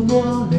Oh, my